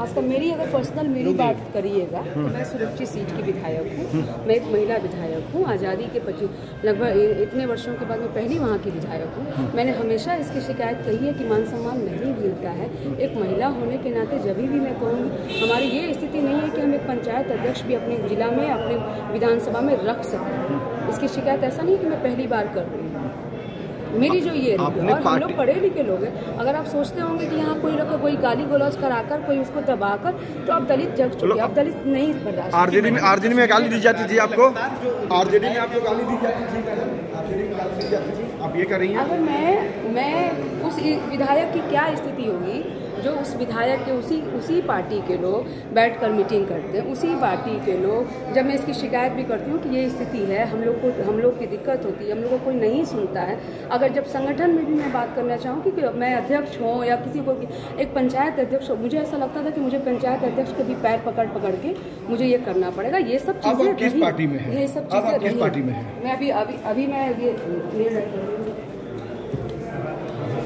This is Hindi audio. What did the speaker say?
खासकर मेरी अगर पर्सनल मेरी बात करिएगा तो मैं सुरक्षित सीट की विधायक हूँ मैं एक महिला विधायक हूँ आज़ादी के पच्चीस लगभग इतने वर्षों के बाद मैं पहली वहाँ की विधायक हूँ। मैंने हमेशा इसकी शिकायत कही है कि मान सम्मान नहीं मिलता है। एक महिला होने के नाते जब भी मैं कहूँगी हमारी ये स्थिति नहीं है कि हम एक पंचायत अध्यक्ष भी अपने जिला में अपने विधानसभा में रख सकते इसकी शिकायत ऐसा नहीं कि मैं पहली बार कर रही हूँ। मेरी जो ये और हम लोग पढ़े लिखे लोग हैं अगर आप सोचते होंगे कि यहाँ कोई लोग कोई गाली गलौज कराकर कोई उसको दबाकर तो आप दलित जग चुके आप दलित नहीं बर्दाश्त आरजेडी में आरजेडी में गाली दी जाती थी आपको आरजेडी में आपको गाली दी जाती थी आप ये कर रही हैं? अगर मैं मैं उस विधायक की क्या स्थिति होगी जो उस विधायक के उसी उसी पार्टी के लोग बैठकर मीटिंग करते हैं उसी पार्टी के लोग जब मैं इसकी शिकायत भी करती हूँ कि ये स्थिति है हम लोग को हम लोग की दिक्कत होती है हम लोग को कोई नहीं सुनता है अगर जब संगठन में भी मैं बात करना चाहूँ कि, कि मैं अध्यक्ष हूँ या किसी को एक पंचायत अध्यक्ष हो मुझे ऐसा लगता था कि मुझे पंचायत अध्यक्ष के भी पैर पकड़ पकड़ के मुझे ये करना पड़ेगा ये सब चीज़ें पार्टी में ये सब चीज़ें? मैं अभी अभी अभी मैं ये